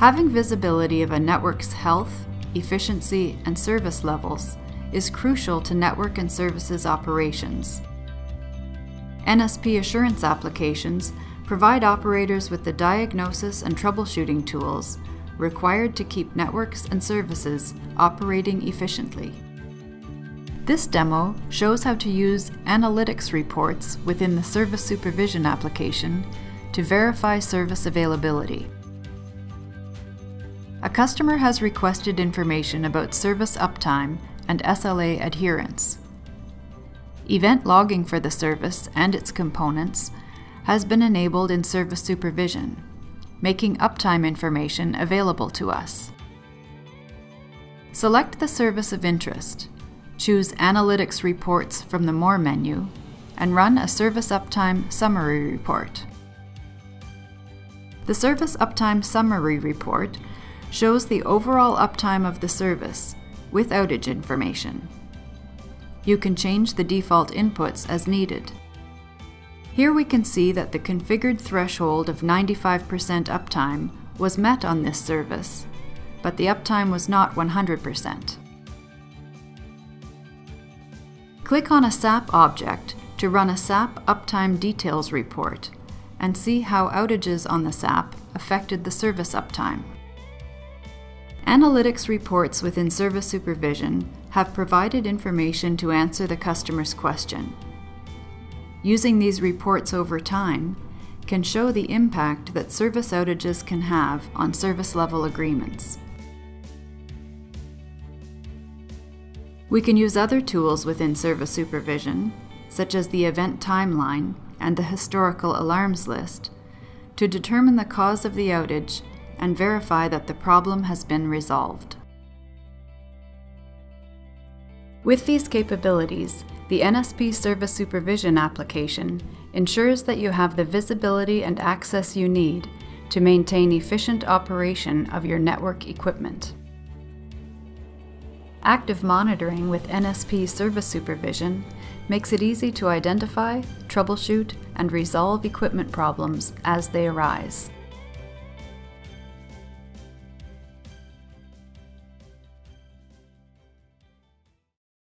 Having visibility of a network's health, efficiency, and service levels is crucial to network and services operations. NSP assurance applications provide operators with the diagnosis and troubleshooting tools required to keep networks and services operating efficiently. This demo shows how to use analytics reports within the Service Supervision application to verify service availability. A customer has requested information about service uptime and SLA adherence. Event logging for the service and its components has been enabled in Service Supervision, making uptime information available to us. Select the service of interest, choose Analytics Reports from the More menu, and run a Service Uptime Summary Report. The Service Uptime Summary Report shows the overall uptime of the service with outage information. You can change the default inputs as needed. Here we can see that the configured threshold of 95% uptime was met on this service, but the uptime was not 100%. Click on a SAP object to run a SAP Uptime Details report and see how outages on the SAP affected the service uptime. Analytics reports within Service Supervision have provided information to answer the customer's question. Using these reports over time can show the impact that service outages can have on service level agreements. We can use other tools within Service Supervision, such as the event timeline and the historical alarms list, to determine the cause of the outage and verify that the problem has been resolved. With these capabilities, the NSP Service Supervision application ensures that you have the visibility and access you need to maintain efficient operation of your network equipment. Active monitoring with NSP Service Supervision makes it easy to identify, troubleshoot, and resolve equipment problems as they arise.